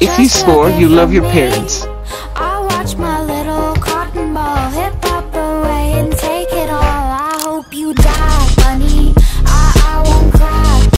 If you swore you love your parents, I watch my little cotton ball hip hop away and take it all. I hope you die, bunny.